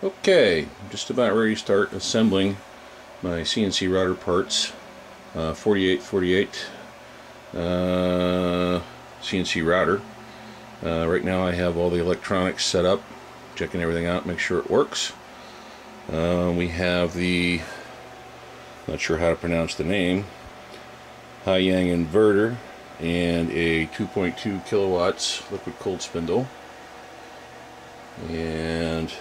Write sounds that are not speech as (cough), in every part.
Okay, just about ready to start assembling my CNC router parts. Uh, 4848 uh, CNC router. Uh, right now I have all the electronics set up, checking everything out, make sure it works. Uh, we have the, not sure how to pronounce the name, Huanyang inverter and a 2.2 kilowatts liquid cold spindle. And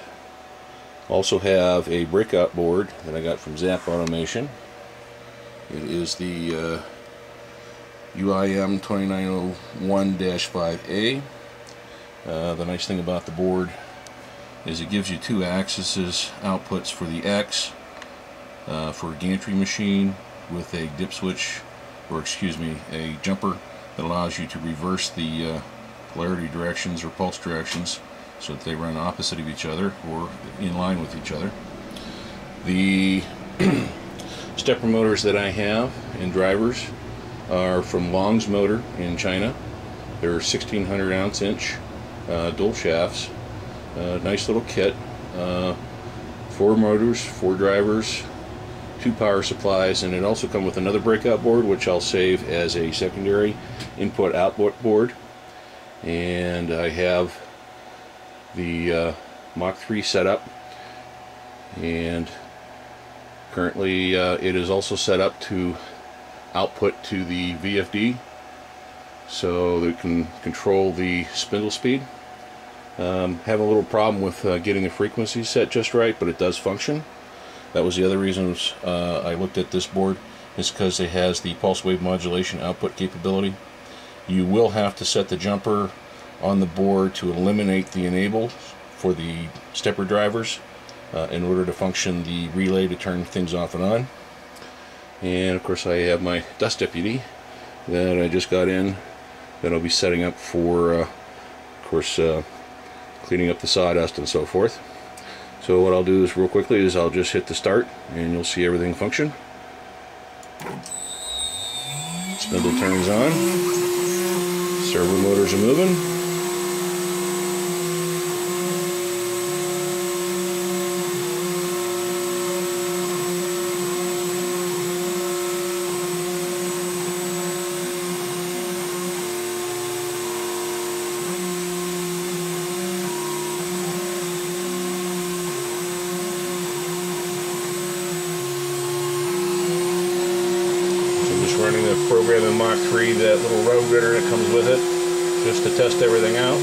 also have a breakout board that I got from Zapp Automation. It is the uh, UIM 2901-5A. Uh, the nice thing about the board is it gives you two axes outputs for the X uh, for a gantry machine with a dip switch or excuse me a jumper that allows you to reverse the uh, polarity directions or pulse directions so that they run opposite of each other or in line with each other. The (clears throat) stepper motors that I have and drivers are from Long's Motor in China. They're 1600 ounce inch uh, dual shafts. Uh, nice little kit. Uh, four motors, four drivers, two power supplies, and it also comes with another breakout board which I'll save as a secondary input output board. And I have the uh, Mach 3 setup and currently uh, it is also set up to output to the VFD so that it can control the spindle speed. Um, have a little problem with uh, getting the frequency set just right but it does function. That was the other reason uh, I looked at this board is because it has the pulse wave modulation output capability. You will have to set the jumper on the board to eliminate the enable for the stepper drivers uh, in order to function the relay to turn things off and on. And of course I have my dust deputy that I just got in that I'll be setting up for, uh, of course, uh, cleaning up the sawdust and so forth. So what I'll do is real quickly is I'll just hit the start and you'll see everything function. Spindle turns on. Servo motors are moving. Running the program in Mach 3, that little roadrunner that comes with it, just to test everything out.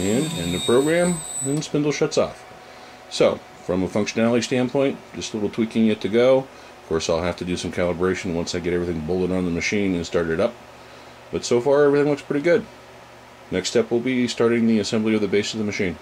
And in the program, then spindle shuts off. So, from a functionality standpoint, just a little tweaking yet to go. Of course, I'll have to do some calibration once I get everything bolted on the machine and start it up. But so far, everything looks pretty good. Next step will be starting the assembly of the base of the machine.